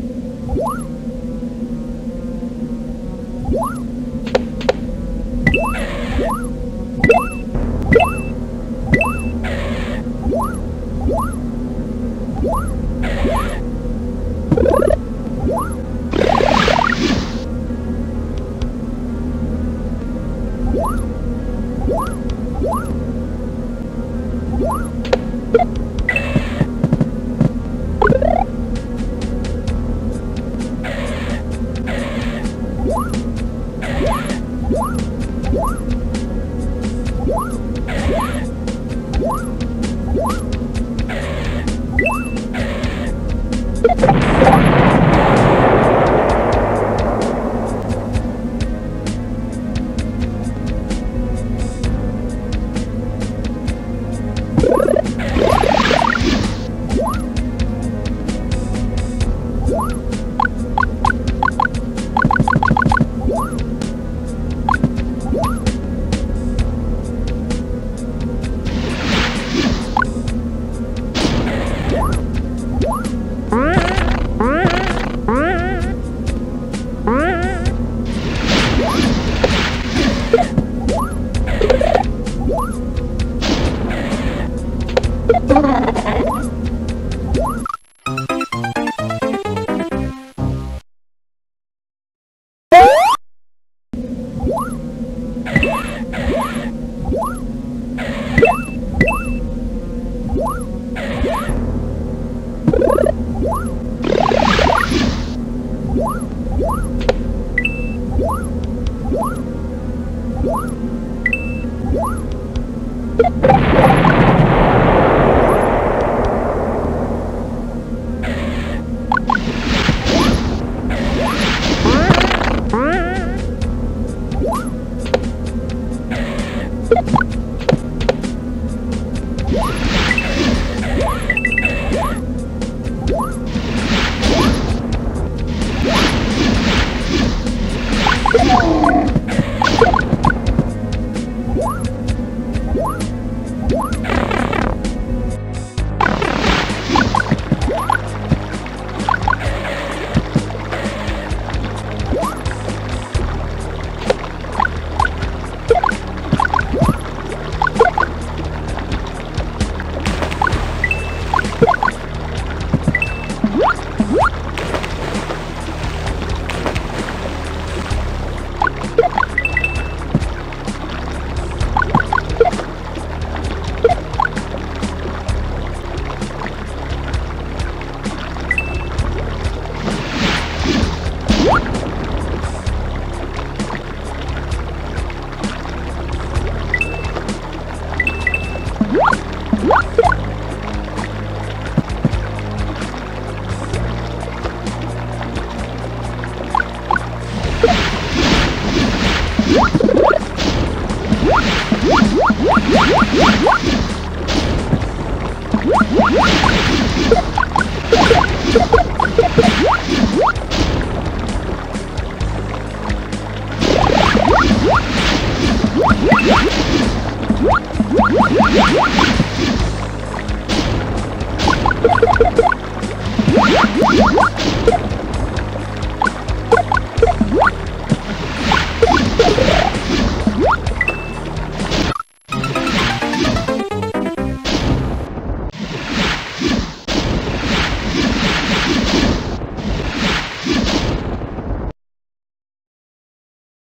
you What? What? What? What?